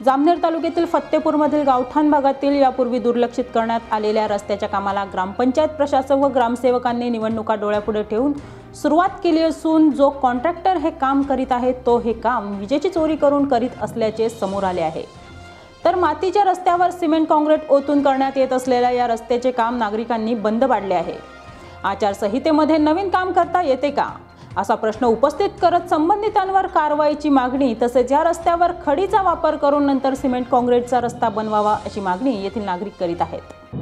जामनेर तालुक्यातील फत्तेपूरमधील गावठाण भागातील यापूर्वी दुर्लक्षित करण्यात आलेल्या रस्त्याच्या कामाला ग्रामपंचायत प्रशासक व ग्रामसेवकांनी निवडणुका डोळ्यापुढे ठेवून सुरुवात केली असून जो कॉन्ट्रॅक्टर हे काम करीत आहे तो हे काम विजेची चोरी करून करीत असल्याचे समोर आले आहे. तर मातीच्या रस्त्यावर सिमेंट काँक्रीट ओतून करण्यात येत असलेल्या या रस्त्याचे काम नागरिकांनी बंद पाडले आहे. आचारसंहितेमध्ये नवीन काम करता येते का? असा प्रश्न उपस्थित करत संबंधितांवर कारवाईची मागणी तसेच या रस्त्यावर खडीचा वापर करून नंतर सिमेंट काँक्रीटचा रस्ता बनवावा अशी मागणी येथील नागरिक करीत आहेत.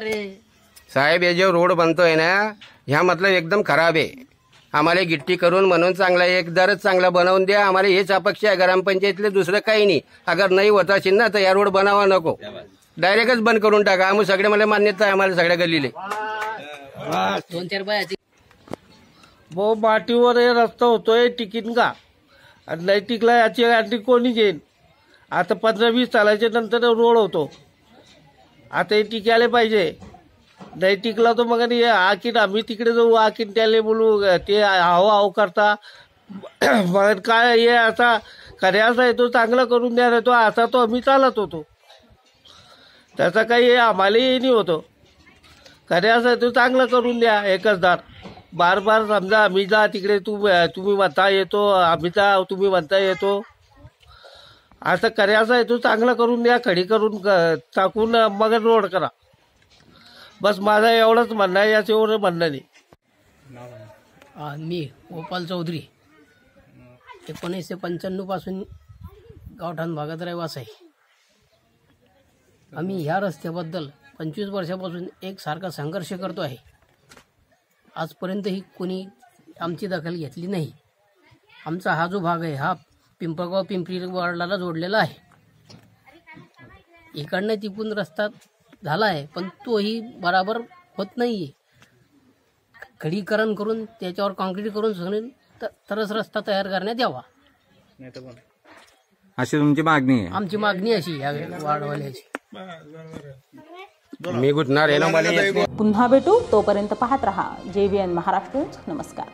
साहेब हे जो रोड बनतोय ना ह्या मतलब एकदम खराब आहे. आम्हाला गिट्टी करून म्हणून चांगला एक दरच चांगला बनवून द्या. आम्हाला हेच अपेक्षा आहे ग्रामपंचायतले दुसरं काही नाही. अगर नाही होत असेल ना तर या रोड बनावा नको. डायरेक्टच बंद करून टाका. आम्ही सगळे मला मान्यता आहे आम्हाला सगळ्या गल्लीले. दोन चार बायाची भाऊ मातीवर हे रस्ता होतोय टिकीन का आणि नाही टिकला याची गॅरंटी कोणी घेईन? आता पंधरा वीस चालायच्या नंतर रोड होतो. आता हे टिकायला पाहिजे. नाही टिकला तर मग आणि आम्ही तिकडे जाऊ आखीन त्याला बोलू ते हाव हाव करता. मग काय हे असा करायचा आहे तो चांगला करून द्या तो असा तो आम्ही चालत होतो. त्याचा काही हे आम्हालाही नाही होतो. खऱ्याचा आहे तो चांगला करून द्या एकच दार बार बार समजा आम्ही जा तिकडे तू तुम्ही म्हणता येतो आम्ही जा तुम्ही म्हणता येतो. असं करायचं आहे तो चांगला करून द्या खडी करून टाकून मग रोड करा. बस माझं एवढंच म्हणणं आहे याचं एवढं म्हणणं नाही. मी गोपाल चौधरी. एकोणीसशे पंच्याण्णवपासून गावठाण भागात रहिवास आहे. आम्ही ह्या रस्त्याबद्दल पंचवीस वर्षापासून एक सारखा संघर्ष करतो आहे. आजपर्यंतही कोणी आमची दखल घेतली नाही. आमचा हा जो भाग आहे हा पिंपळगाव पिंपरी वार्डाला जोडलेला आहे. इकडनं तिकून रस्ता झाला आहे पण तोही बराबर होत नाही आहे खडीकरण करून त्याच्यावर कॉन्क्रीट करून सगळे तरच रस्ता तयार करण्यात यावा. अशी तुमची मागणी आहे? आमची मागणी अशी या वाढवाल्याची मी गुटणार आहे. ना मला येत नाही. पुन्हा भेटू. तोपर्यंत पाहत रहा. जेबीएन महाराष्ट्र. नमस्कार.